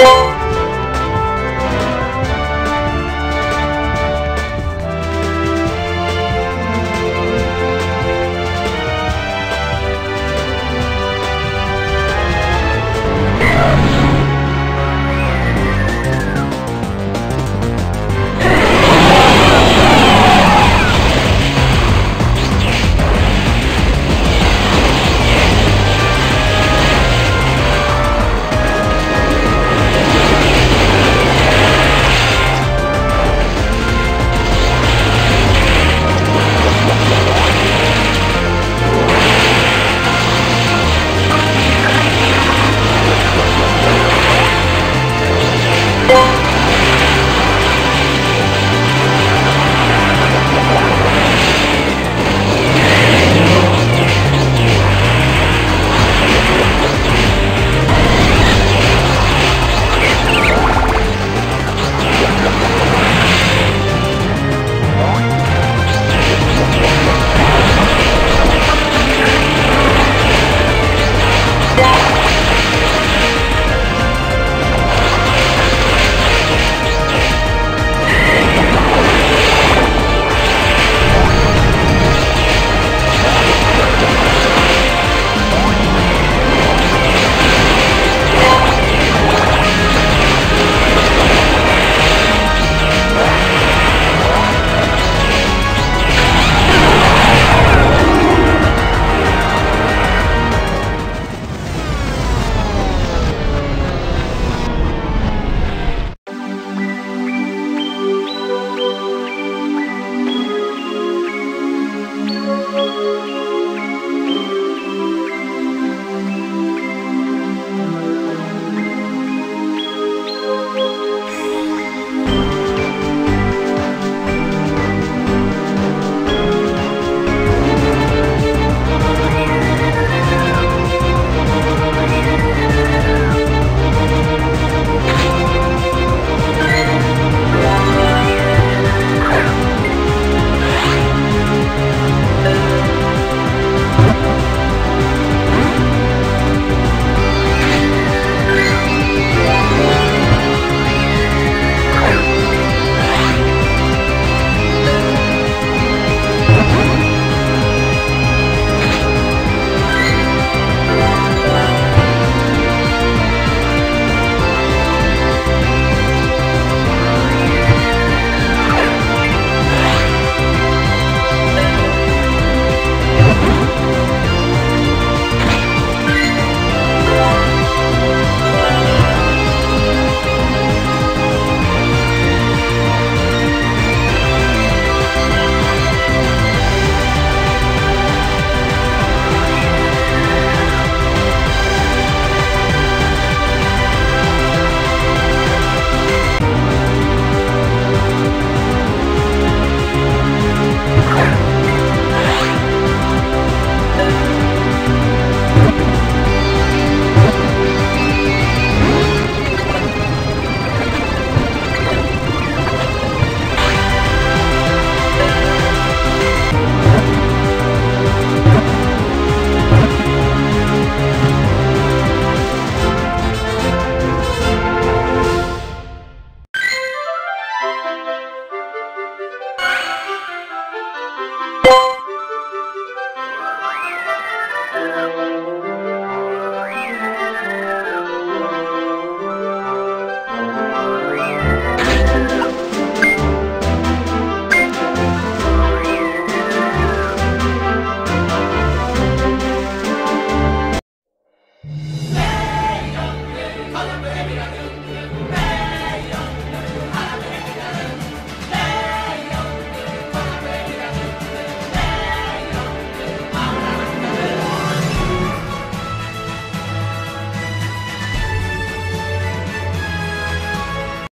you Colombia, Emirates.